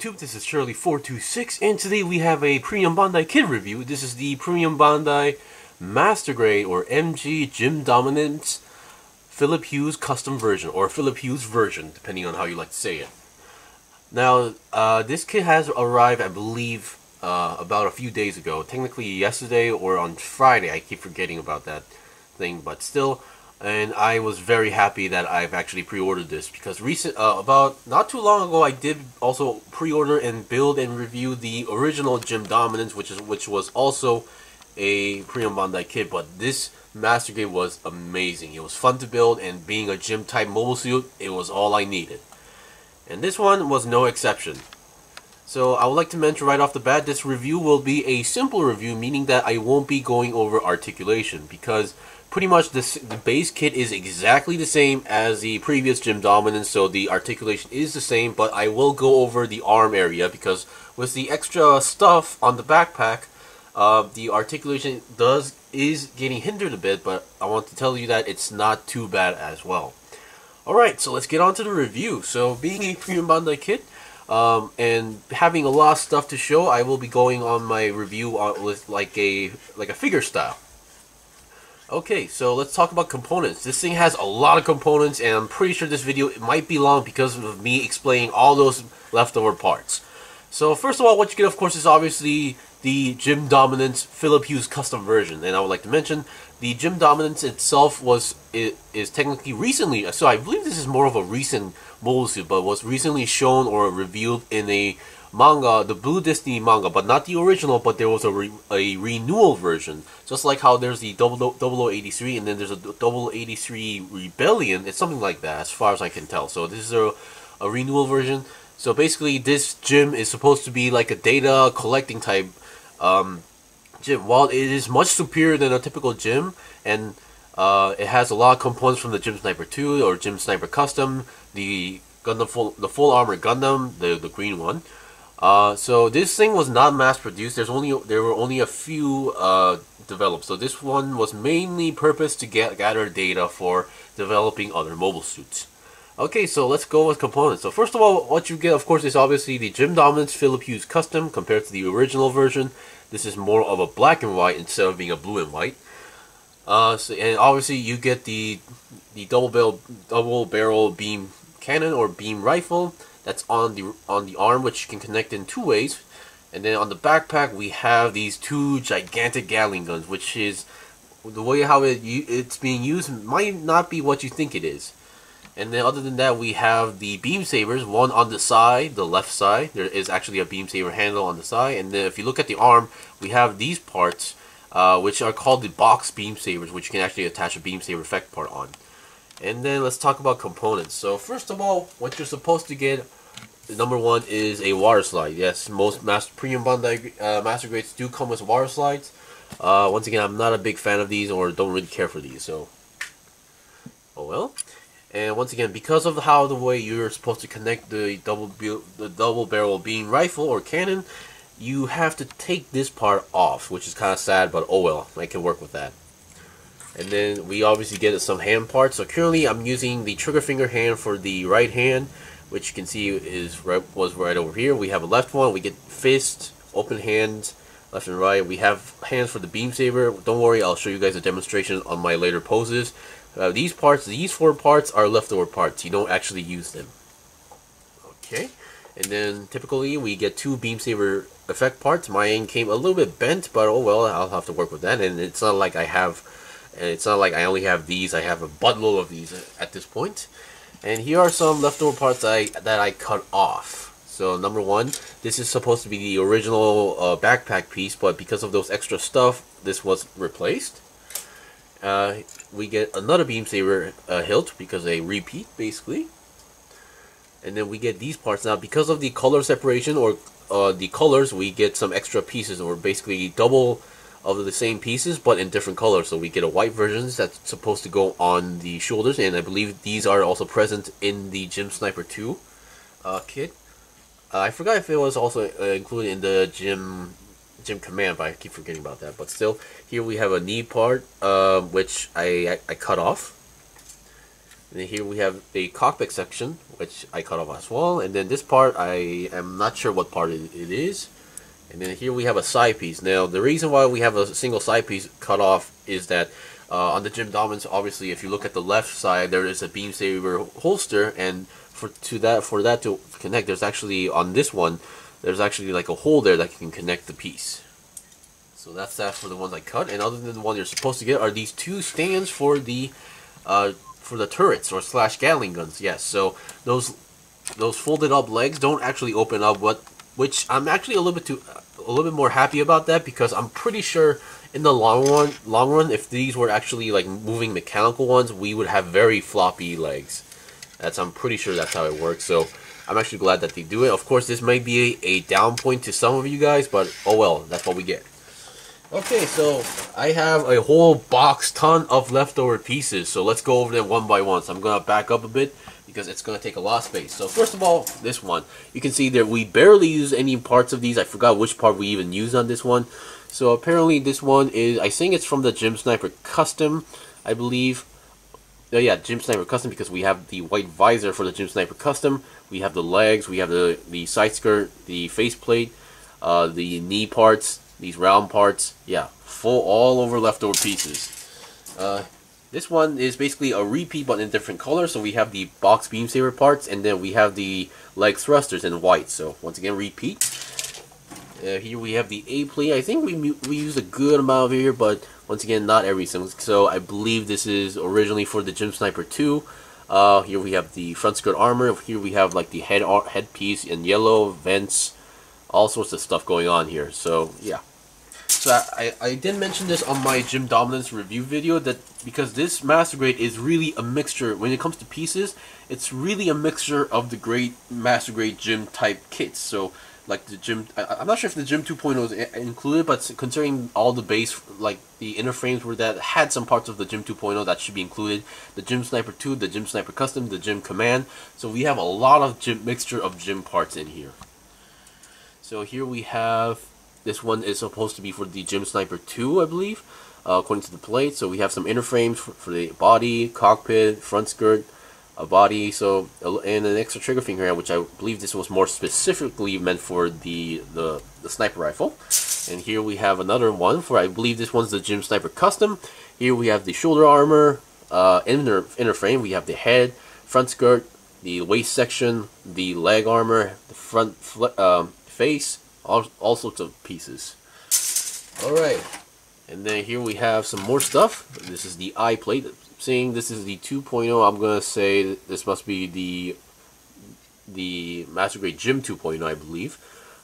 YouTube, this is Charlie426 and today we have a Premium Bandai Kit review. This is the Premium Bandai Master Grade or MG GM Dominance Philip Hughes custom version or Philip Hughes version depending on how you like to say it. Now uh, this kit has arrived I believe uh, about a few days ago, technically yesterday or on Friday, I keep forgetting about that thing but still and I was very happy that I've actually pre-ordered this because recent uh, about not too long ago I did also pre-order and build and review the original GM Dominance which is which was also a Premium Bandai kit but this Master Grade was amazing. It was fun to build and being a gym type mobile suit it was all I needed. And this one was no exception. So I would like to mention right off the bat this review will be a simple review meaning that I won't be going over articulation because pretty much the base kit is exactly the same as the previous GM Dominance, so the articulation is the same, but I will go over the arm area because with the extra stuff on the backpack, uh, the articulation does is getting hindered a bit, but I want to tell you that it's not too bad as well. Alright, so let's get on to the review. So being a premium Bandai kit, um, and having a lot of stuff to show, I will be going on my review on, with like a like a figure style. Okay, so let's talk about components. This thing has a lot of components, and I'm pretty sure this video it might be long because of me explaining all those leftover parts. So first of all, what you get, of course, is obviously the GM Dominance Philip Hughes custom version. And I would like to mention, the GM Dominance itself was it is technically recently, so I believe this is more of a recent mobile suit, but was recently shown or revealed in a manga, the Blue Destiny manga, but not the original, but there was a, re a renewal version. Just like how there's the 0083 and then there's a 0083 Rebellion. It's something like that, as far as I can tell. So this is a, a renewal version. So basically, this gym is supposed to be like a data collecting type um, gym. While it is much superior than a typical gym, and uh, it has a lot of components from the GM Sniper 2 or GM Sniper Custom, the Gundam full, the full armor Gundam, the the green one. Uh, so this thing was not mass produced. There's only there were only a few uh, developed. So this one was mainly purposed to get gather data for developing other mobile suits. Okay, so let's go with components. So first of all, what you get, of course, is obviously the GM Dominance Philip Hughes Custom compared to the original version. This is more of a black and white instead of being a blue and white. Uh, so, and obviously you get the the double barrel double barrel beam cannon or beam rifle that's on the on the arm which you can connect in two ways. And then on the backpack we have these two gigantic Gatling guns which is the way how it it's being used might not be what you think it is. And then other than that we have the beam sabers one on the side the left side. There is actually a beam saber handle on the side. And then if you look at the arm we have these parts uh, which are called the box beam sabers which you can actually attach a beam saber effect part on and then let's talk about components. So first of all, what you're supposed to get, number one is a water slide. Yes, most master, premium Bandai uh, master grades do come with water slides. Uh, once again, I'm not a big fan of these or don't really care for these. So, oh well. And once again, because of how the way you're supposed to connect the double the double barrel beam rifle or cannon, you have to take this part off, which is kind of sad, but oh well, I can work with that. And then we obviously get some hand parts. So currently I'm using the trigger finger hand for the right hand, which you can see is right, was right over here. We have a left one. We get fist, open hands, left and right. We have hands for the beam saber. Don't worry, I'll show you guys a demonstration on my later poses. Uh, these parts, these four parts are leftover parts. You don't actually use them. Okay. And then typically we get two beam saber effect parts. Mine came a little bit bent, but oh well, I'll have to work with that. And it's not like I have and it's not like I only have these, I have a buttload of these at this point. And here are some leftover parts I, that I cut off. So number one, this is supposed to be the original uh, backpack piece, but because of those extra stuff, this was replaced. Uh, we get another beam saber uh, hilt because a repeat basically. And then we get these parts now because of the color separation or uh, the colors, we get some extra pieces or basically double of the same pieces but in different colors. So we get a white version that's supposed to go on the shoulders and I believe these are also present in the GM Sniper 2 uh, kit. Uh, I forgot if it was also uh, included in the GM GM Command but I keep forgetting about that. But still, here we have a knee part uh, which I, I, I cut off. And here we have a cockpit section, which I cut off as well. And then this part, I am not sure what part it, it is. And then here we have a side piece. Now, the reason why we have a single side piece cut off is that uh, on the GM Dominance, obviously, if you look at the left side, there is a beam saber holster, and for to that for that to connect, there's actually on this one, there's actually like a hole there that can connect the piece. So that's that for the ones I cut. And other than the one you're supposed to get are these two stands for the uh, for the turrets or slash Gatling guns. Yes, so those those folded up legs don't actually open up. What which I'm actually a little bit too a little bit more happy about that because I'm pretty sure in the long run long run if these were actually like moving mechanical ones we would have very floppy legs. That's I'm pretty sure that's how it works. So I'm actually glad that they do it. Of course, this might be a, a down point to some of you guys, but oh well, that's what we get. Okay, so I have a whole box ton of leftover pieces, so let's go over them one by one. So I'm going to back up a bit because it's going to take a lot of space. So first of all, this one. You can see that we barely use any parts of these. I forgot which part we even used on this one. So apparently this one is, I think it's from the GM Sniper Custom, I believe. Oh yeah, GM Sniper Custom because we have the white visor for the GM Sniper Custom. We have the legs, we have the, the side skirt, the faceplate, uh, the knee parts, these round parts. Yeah, full all over leftover pieces. Uh, this one is basically a repeat but in different colors. So we have the box beam saber parts and then we have the leg thrusters in white. So once again, repeat. Uh, here we have the A plate. I think we we use a good amount of here, but once again, not everything. So I believe this is originally for the GM Sniper 2. Uh, here we have the front skirt armor. Here we have like the head headpiece in yellow, vents, all sorts of stuff going on here. So yeah. So I, I did mention this on my GM Dominance review video that because this Master Grade is really a mixture, when it comes to pieces, it's really a mixture of the great Master Grade GM type kits. So like the GM, I, am not sure if the GM 2.0 is included, but considering all the base, like the inner frames were that had some parts of the GM 2.0 that should be included. The GM Sniper 2, the GM Sniper Custom, the GM Command. So we have a lot of gym mixture of gym parts in here. So here we have this one is supposed to be for the GM Sniper 2, I believe, uh, according to the plate. So we have some inner frames for, for, the body, cockpit, front skirt, a body, so and an extra trigger finger here, which I believe this was more specifically meant for the, the, the sniper rifle. And here we have another one for, I believe this one's the GM Sniper Custom. Here we have the shoulder armor, uh, inner, inner frame, we have the head, front skirt, the waist section, the leg armor, the front um, face, all, all sorts of pieces. Alright, and then here we have some more stuff. This is the eye plate. Seeing this is the 2.0, I'm to say this must be the the Master Grade GM 2.0, I believe.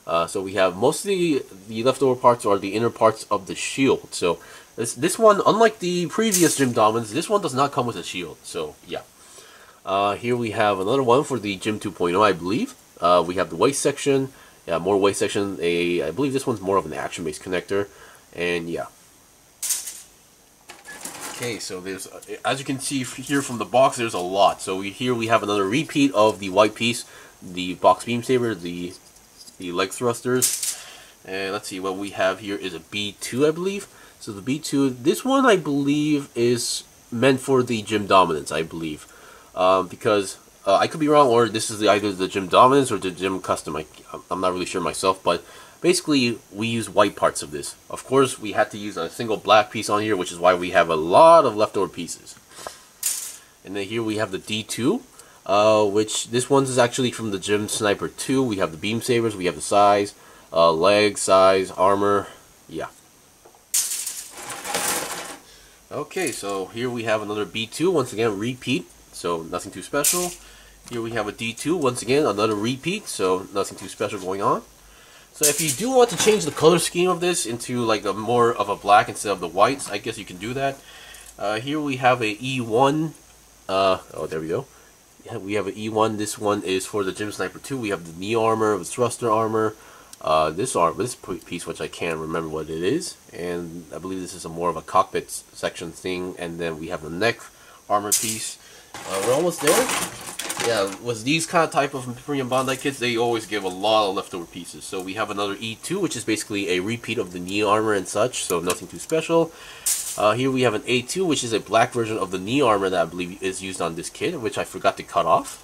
Uh, so we have mostly the, the leftover parts are the inner parts of the shield. So this this one, unlike the previous GM Dominance, this one does not come with a shield. So yeah. Uh, here we have another one for the GM 2.0, I believe. Uh, we have the waist section, yeah, more waist section. A I believe this one's more of an action-based connector, and yeah. Okay, so there's, as you can see here from the box, there's a lot. So we, here we have another repeat of the white piece, the box beam saber, the the leg thrusters, and let's see what we have here is a B2, I believe. So the B2, this one I believe is meant for the GM Dominance, I believe, um, because uh, I could be wrong, or this is the, either the GM Dominance or the GM Custom. I, I'm not really sure myself, but basically we use white parts of this. Of course, we had to use a single black piece on here, which is why we have a lot of leftover pieces. And then here we have the D2, uh, which this one is actually from the GM Sniper 2. We have the beam sabers, we have the size, uh, leg size, armor, yeah. Okay, so here we have another B2, once again, repeat, so nothing too special. Here we have a D2, once again, another repeat, so nothing too special going on. So if you do want to change the color scheme of this into like a more of a black instead of the whites, I guess you can do that. Uh, here we have a E1, uh, oh there we go. Yeah, we have an E1, this one is for the GM Sniper 2, we have the knee armor, the thruster armor, uh, this arm, this piece which I can't remember what it is, and I believe this is a more of a cockpit section thing, and then we have the neck armor piece. Uh, we're almost there. Yeah, with these kind of type of premium Bandai kits, they always give a lot of leftover pieces. So we have another E2, which is basically a repeat of the knee armor and such, so nothing too special. Uh, here we have an A2, which is a black version of the knee armor that I believe is used on this kit, which I forgot to cut off.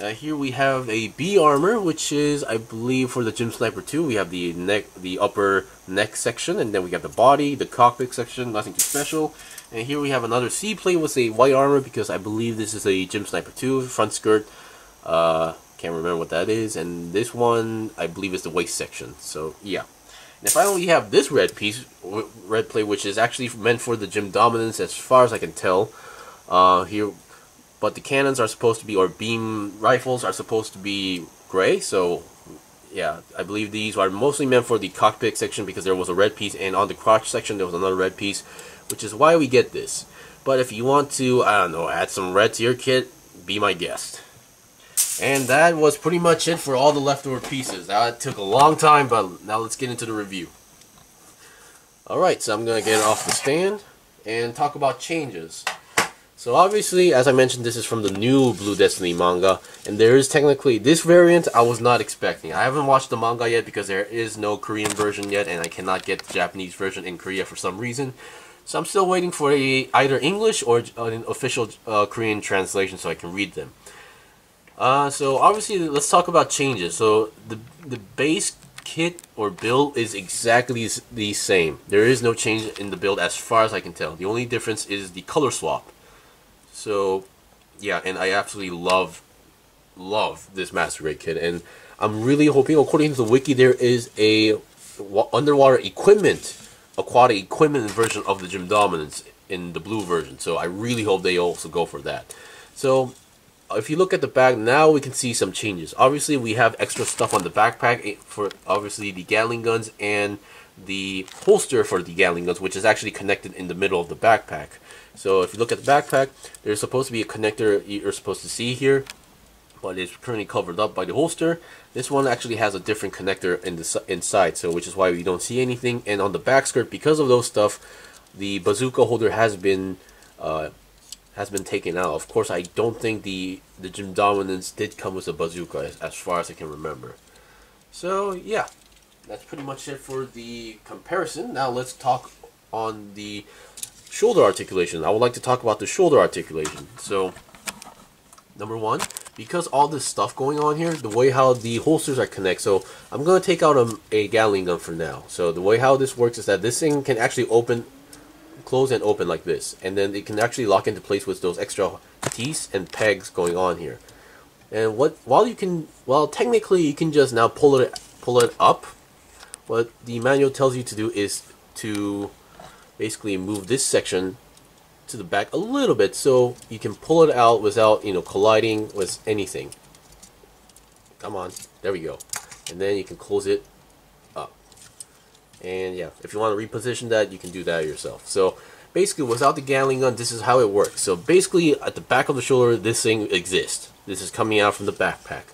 Uh, here we have a B armor, which is, I believe, for the GM Sniper 2. We have the neck, the upper neck section, and then we got the body, the cockpit section, nothing too special. And here we have another C plate with a white armor, because I believe this is a GM Sniper 2 front skirt. Uh, can't remember what that is. And this one, I believe, is the waist section. So, yeah. And finally, we have this red piece, red plate, which is actually meant for the GM Dominance, as far as I can tell. Uh, here but the cannons are supposed to be, or beam rifles are supposed to be gray, so yeah, I believe these are mostly meant for the cockpit section because there was a red piece, and on the crotch section there was another red piece, which is why we get this. But if you want to, I don't know, add some red to your kit, be my guest. And that was pretty much it for all the leftover pieces. That took a long time, but now let's get into the review. Alright, so I'm going to get off the stand and talk about changes. So obviously, as I mentioned, this is from the new Blue Destiny manga, and there is technically, this variant I was not expecting. I haven't watched the manga yet because there is no Korean version yet, and I cannot get the Japanese version in Korea for some reason. So I'm still waiting for a either English or an official uh, Korean translation so I can read them. Uh, so obviously, let's talk about changes. So the the base kit or build is exactly the same. There is no change in the build as far as I can tell. The only difference is the color swap. So, yeah, and I absolutely love, love this Master Grade kit, and I'm really hoping, according to the wiki, there is a underwater equipment, aquatic equipment version of the GM Dominance in the blue version. So I really hope they also go for that. So if you look at the back, now we can see some changes. Obviously, we have extra stuff on the backpack eh, for obviously the Gatling guns and the holster for the Gatling guns, which is actually connected in the middle of the backpack. So if you look at the backpack, there's supposed to be a connector you're supposed to see here, but it's currently covered up by the holster. This one actually has a different connector in the inside, so which is why we don't see anything. And on the back skirt, because of those stuff, the bazooka holder has been uh, has been taken out. Of course, I don't think the the GM Dominance did come with a bazooka, as, as far as I can remember. So yeah, that's pretty much it for the comparison. Now let's talk on the shoulder articulation. I would like to talk about the shoulder articulation. So, number one, because all this stuff going on here, the way how the holsters are connect. So I'm going to take out a, a Gatling gun for now. So the way how this works is that this thing can actually open, close and open like this. And then it can actually lock into place with those extra teeth and pegs going on here. And what while you can, well technically you can just now pull it pull it up. What the manual tells you to do is to basically move this section to the back a little bit so you can pull it out without you know colliding with anything. Come on. There we go. And then you can close it up. And yeah if you want to reposition that you can do that yourself. So basically without the Gatling gun this is how it works. So basically at the back of the shoulder this thing exists. This is coming out from the backpack.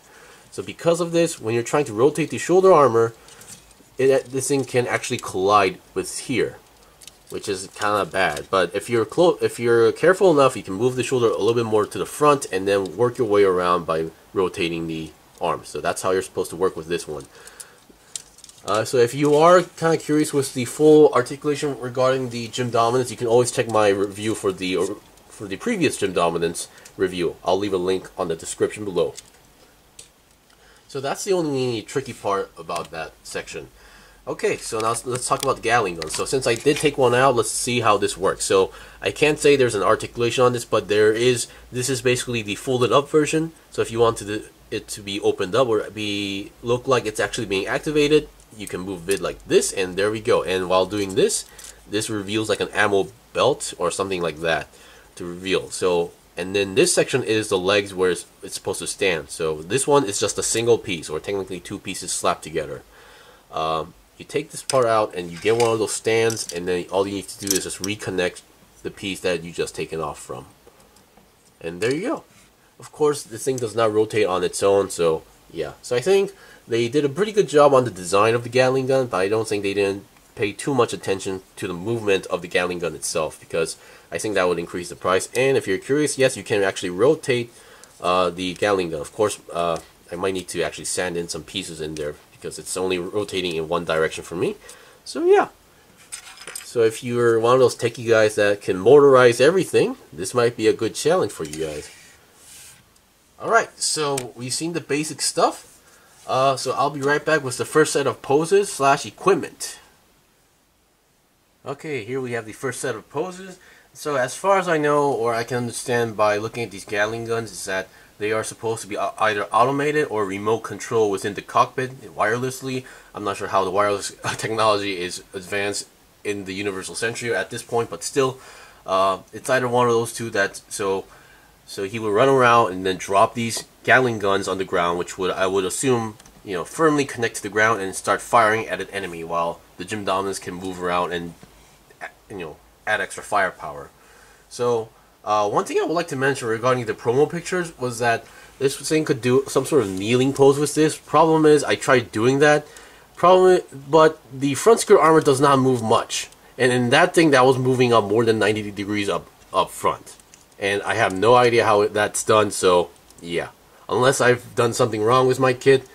So because of this when you're trying to rotate the shoulder armor it, this thing can actually collide with here which is kind of bad. But if you're close, if you're careful enough, you can move the shoulder a little bit more to the front and then work your way around by rotating the arm. So that's how you're supposed to work with this one. Uh, so if you are kind of curious with the full articulation regarding the GM Dominance, you can always check my review for the for the previous GM Dominance review. I'll leave a link on the description below. So that's the only tricky part about that section. Okay, so now let's talk about Gatling gun. So since I did take one out, let's see how this works. So I can't say there's an articulation on this, but there is. This is basically the folded up version. So if you want to it to be opened up or be look like it's actually being activated, you can move it like this, and there we go. And while doing this, this reveals like an ammo belt or something like that to reveal. So and then this section is the legs where it's, it's supposed to stand. So this one is just a single piece, or technically two pieces slapped together. Um, you take this part out and you get one of those stands and then all you need to do is just reconnect the piece that you just taken off from. And there you go. Of course, this thing does not rotate on its own, so yeah. So I think they did a pretty good job on the design of the Gatling gun, but I don't think they didn't pay too much attention to the movement of the Gatling gun itself because I think that would increase the price. And if you're curious, yes, you can actually rotate uh, the Gatling gun. Of course, uh, I might need to actually sand in some pieces in there because it's only rotating in one direction for me. So yeah. So if you're one of those techie guys that can motorize everything, this might be a good challenge for you guys. Alright, so we've seen the basic stuff. Uh, so I'll be right back with the first set of poses slash equipment. Okay, here we have the first set of poses. So as far as I know, or I can understand by looking at these Gatling guns, is that they are supposed to be either automated or remote control within the cockpit wirelessly. I'm not sure how the wireless technology is advanced in the Universal Century at this point, but still, uh, it's either one of those two that so so he would run around and then drop these Gatling guns on the ground, which would I would assume you know firmly connect to the ground and start firing at an enemy, while the GM Dominance can move around and you know add extra firepower. So uh, one thing I would like to mention regarding the promo pictures was that this thing could do some sort of kneeling pose with this. Problem is, I tried doing that. Problem, but the front skirt armor does not move much, and in that thing, that was moving up more than 90 degrees up up front, and I have no idea how that's done. So yeah, unless I've done something wrong with my kit,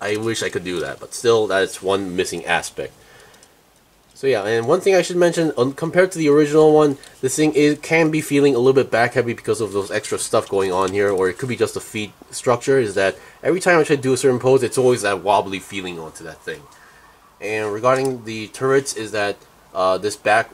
I wish I could do that. But still, that's one missing aspect. So yeah, and one thing I should mention, um, compared to the original one, this thing is, can be feeling a little bit back heavy because of those extra stuff going on here, or it could be just the feet structure, is that every time I try to do a certain pose, it's always that wobbly feeling onto that thing. And regarding the turrets, is that uh, this back,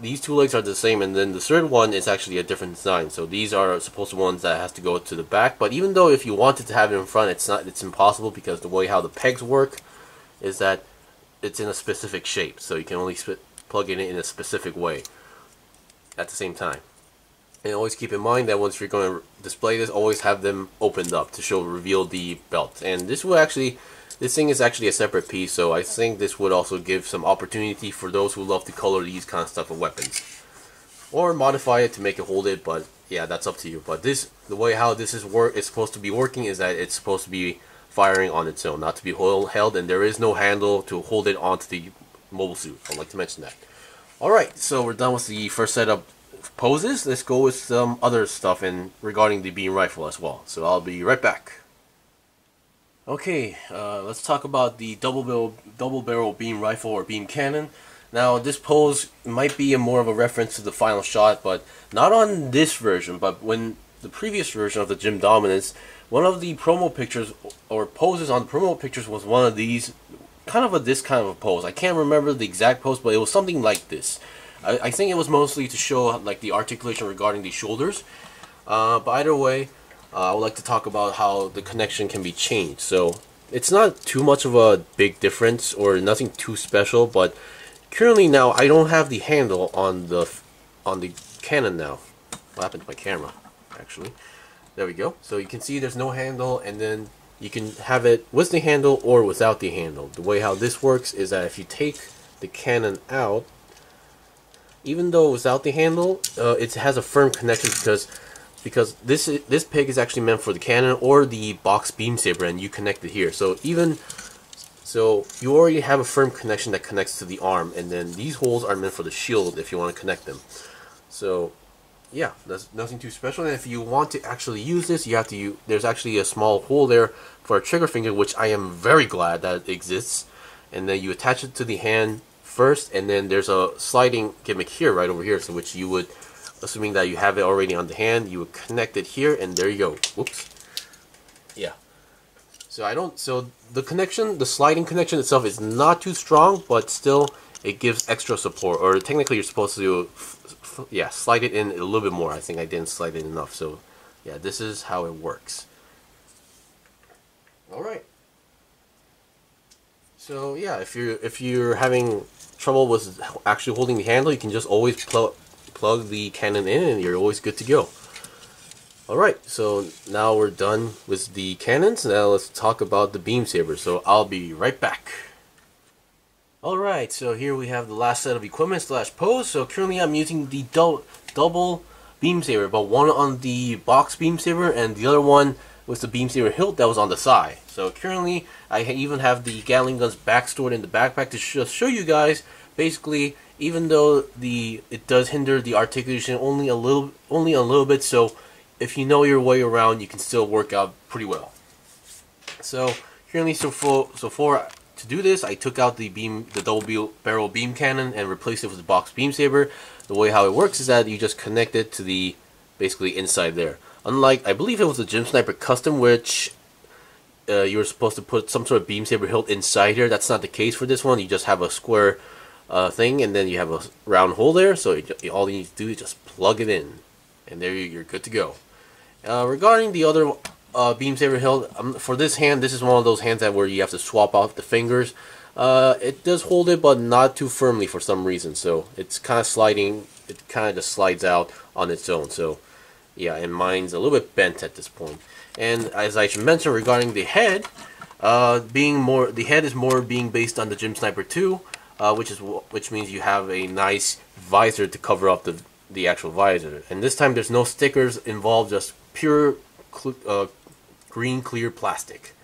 these two legs are the same, and then the third one is actually a different design. So these are supposed to ones that has to go to the back, but even though if you wanted to have it in front, it's not, it's impossible because the way how the pegs work is that it's in a specific shape, so you can only plug in it in in a specific way at the same time. And always keep in mind that once you're going to display this, always have them opened up to show reveal the belt. And this will actually, this thing is actually a separate piece, so I think this would also give some opportunity for those who love to color these kind of stuff of weapons. Or modify it to make it hold it, but yeah, that's up to you. But this, the way how this is work is supposed to be working is that it's supposed to be firing on its own, not to be held, and there is no handle to hold it onto the mobile suit. I'd like to mention that. Alright, so we're done with the first set of poses. Let's go with some other stuff in regarding the beam rifle as well. So I'll be right back. Okay, uh, let's talk about the double barrel, double barrel beam rifle or beam cannon. Now this pose might be a more of a reference to the final shot, but not on this version, but when the previous version of the GM Dominance, one of the promo pictures or poses on the promo pictures was one of these, kind of a this kind of a pose. I can't remember the exact pose, but it was something like this. I, I think it was mostly to show like the articulation regarding the shoulders. Uh, but either way, uh, I would like to talk about how the connection can be changed. So it's not too much of a big difference or nothing too special, but currently now I don't have the handle on the on the cannon now. What happened to my camera? Actually. There we go. So you can see there's no handle and then you can have it with the handle or without the handle. The way how this works is that if you take the cannon out, even though without the handle, uh, it has a firm connection because because this this peg is actually meant for the cannon or the box beam saber and you connect it here. So even so you already have a firm connection that connects to the arm and then these holes are meant for the shield if you want to connect them. So yeah, there's nothing too special. And if you want to actually use this, you have to use, there's actually a small hole there for a trigger finger, which I am very glad that exists. And then you attach it to the hand first, and then there's a sliding gimmick here, right over here, so which you would, assuming that you have it already on the hand, you would connect it here, and there you go. Whoops. Yeah. So I don't, so the connection, the sliding connection itself is not too strong, but still it gives extra support, or technically you're supposed to yeah, slide it in a little bit more. I think I didn't slide it enough. So yeah, this is how it works. All right. So yeah, if you're if you're having trouble with actually holding the handle, you can just always plug plug the cannon in, and you're always good to go. All right, so now we're done with the cannons. Now let's talk about the beam saber. So I'll be right back. Alright, so here we have the last set of equipment slash pose. So currently I'm using the dou double beam saber, but one on the box beam saber and the other one with the beam saber hilt that was on the side. So currently I even have the Gatling guns back stored in the backpack to just show you guys basically even though the it does hinder the articulation only a little only a little bit so if you know your way around, you can still work out pretty well. So currently, so for so for to do this, I took out the beam, the double barrel beam cannon, and replaced it with the box beam saber. The way how it works is that you just connect it to the basically inside there. Unlike, I believe it was the GM Sniper Custom, which uh, you were supposed to put some sort of beam saber hilt inside here. That's not the case for this one. You just have a square uh, thing, and then you have a round hole there. So you, all you need to do is just plug it in, and there you're good to go. Uh, regarding the other uh, beam saber hilt, um, for this hand, this is one of those hands that where you have to swap out the fingers. Uh, it does hold it, but not too firmly for some reason. So it's kind of sliding. It kind of just slides out on its own. So yeah, and mine's a little bit bent at this point. And as I mentioned regarding the head, uh, being more, the head is more being based on the GM Sniper 2, uh, which is which means you have a nice visor to cover up the the actual visor. And this time there's no stickers involved, just pure uh, green clear plastic.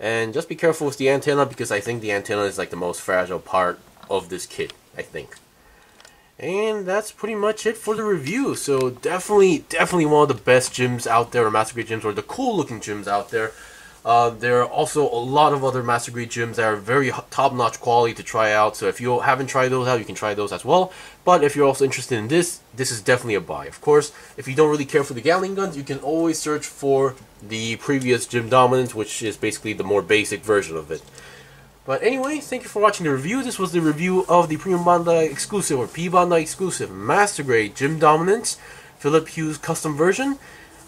And just be careful with the antenna because I think the antenna is like the most fragile part of this kit, I think. And that's pretty much it for the review. So definitely, definitely one of the best gyms out there, or Master Grade gyms, or the cool looking gyms out there. Uh, there are also a lot of other Master Grade gyms that are very top-notch quality to try out. So if you haven't tried those out, you can try those as well. But if you're also interested in this, this is definitely a buy. Of course, if you don't really care for the Gatling guns, you can always search for the previous GM Dominance, which is basically the more basic version of it. But anyway, thank you for watching the review. This was the review of the Premium Bandai exclusive or P Bandai exclusive Master Grade GM Dominance Philip Hughes custom version.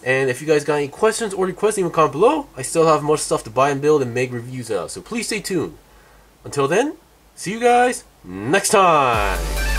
And if you guys got any questions or requests, leave a comment below. I still have more stuff to buy and build and make reviews of, so please stay tuned. Until then, see you guys next time.